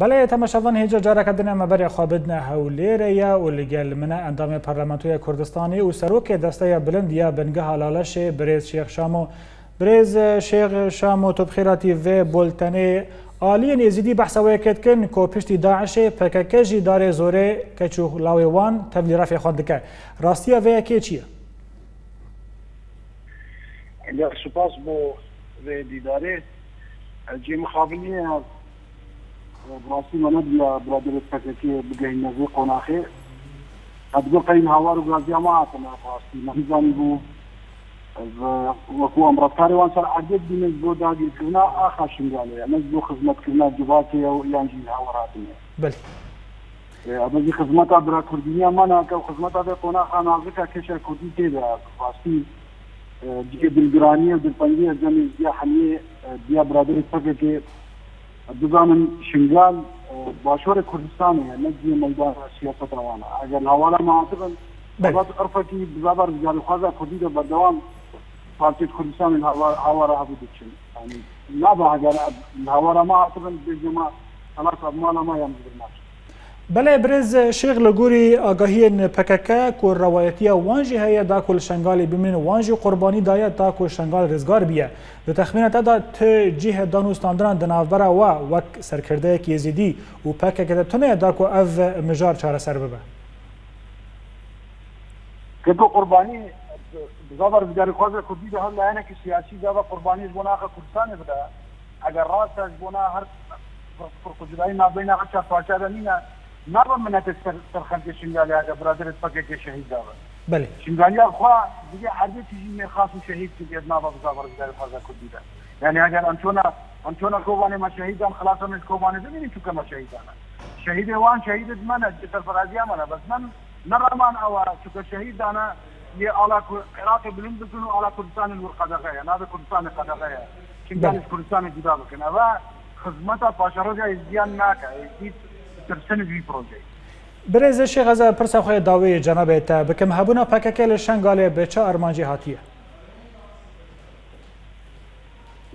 بەڵێ تەمەشەڤەن هێجە جارەکە دنێمە بەرێ خوابدنە هەولێرەیە و لەگەل منە ئەندامی پەرلەمەنتویە کوردستانی و سەرۆکێ دەستەیە بلند یا بنگە هەلالەشێ برێز شێخشام و برێز شێغ شام و تۆبخێراتی vێ بولتەنێ عالیە نێزیدی بەحسەوەیەکردکردن کۆ پشتی داعشێ پەکەکەژی دارێ زۆرێ کەچوو لاوێوان تەبلیرافێ خواردەکە ڕاستیە vەیەکێ چییە؟ سوپاس بۆ دیدارێ جێ مخابنیە Rasimana diye biraderlikte bugün nazi konakı. Adgo kayın havaru gazi ama atma Rasimana. Hizan bu وەکو ئەمڕەتکاری وان سەر عادێت بینێت بۆ داگیرکردنا ئاخاشنگالەیە نەک بۆ خزمەتکردنا جوباتەیە و یانجی هاوەڕاتێ ئەمەزی خزمەتا برا کوردینیا ماناکە و خزمەتا بێ قۆنا خانازەکە کێشە کوردی تێدا ڕاستی دیگە دلگرانی و دلپەنگی ئەزەمی زیا حەمیێ بیا برادری پەکێ دەزانم شنگال کردستان کوردستانە نەجی مەدار سیاست اگر ڕوانە ئەگەر هەواە مااتبن بله. ئەرفەتی بزابار زیارخوازا کوردی دە بردوان پارتیت ها بودی هەبوو دچن نابە یعنی، هەگەر هاوارە مااتبن بێجمما هەلا سەبمانە ما یا مدرمات بله برز شیخ لگوری آگاهی پککه که روایتی وانجی هیا دا کل شنگالی بمین وانجی قربانی دایه تا که شنگال رزگار بیه به تخمین تا دا ته جیه دانوستاندران دنافبره و وک سرکرده که یزیدی و پککه دا تونه دا که او مجار چاره سر ببه که تو قربانی زبر رزگاری خوزه کردی دا هم لعنه که سیاسی دا قربانی جبناخ کردستانه بده اگر راست جبنا هر فرق جدایی نابین اگر چه پاچه دا نباید منت سرخند شنگالی اگر برادر پاکه که شهید داره بله شنگالی خواه دیگه عربی چیزی میخواست شهید که بیاد نبا بزاور در فضا کردی یعنی اگر انتونا انتونا کوبانی ما شهیدم خلاص من کوبانی ببینی تو که ما شهیدم شهید وان شهید منه جسر فرازی منه بس من نرمان او تو که شهید انا یه علا عراق بلند بکنه علا کردستان الورقدقه یعنی هذا کردستان قدقه شنگالی کردستان جدا بکنه و خدمت پاشروجا ازدیان ناکه ترسن وی پروژه برز شیخ از پرسا خو داوی جناب ته بکم هبونا پککل شنگال به چه ارمانجی هاتیه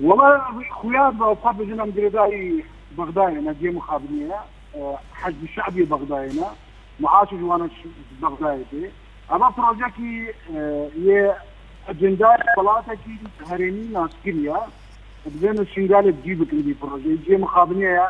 والله خويا وفاب جنم قرداي بغداينا دي مخابنينا حزب الشعبي بغداينا معاش جوانا بغدايتي اما بروجكي يه اجندا بلاتكي هرمي ناسكريا بزين الشنغال تجيبك لدي بروجي جي مخابنيه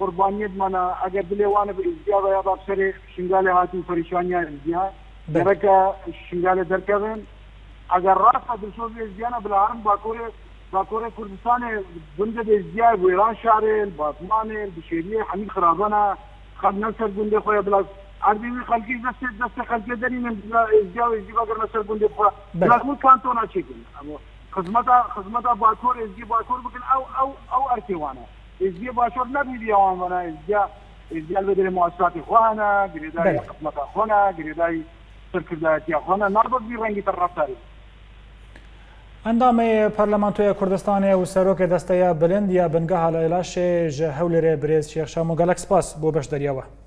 قربانیت مانا اگر دلیوان به ازدیا و یا بابسر شنگال هاتون پریشانی ازدیا درکا شنگال درکوین اگر راست درسو به ازدیانا بالعرم باکور باکور کردستان گنده به ازدیا و ایران شهر باطمان بشیری حمید خرابانا خب نصر گنده خویا بلا عربی وی خلکی دست دست خلکی درین ازدیا و ازدیا اگر نصر گنده خویا بلا خود کانتونا چکن خدمتا خدمتا باکور ازدیا باکور بکن او او او ارتیوانا ازدی باشور نبیدی آنوانا ازدی ازدی البته مؤسسات خواهنا گریدای خدمت خواهنا گریدای سرکردایتی خواهنا نابد بی رنگی طرف داری ئەندامەیە پەرلەمانتۆیە کوردستانی و سەرۆکە دەستەیە بلندە بنگە هەڵایلاشێ ژە هەولێرێ برێز شێخشام و گەلەکسپاس بۆ بەش دەریەوە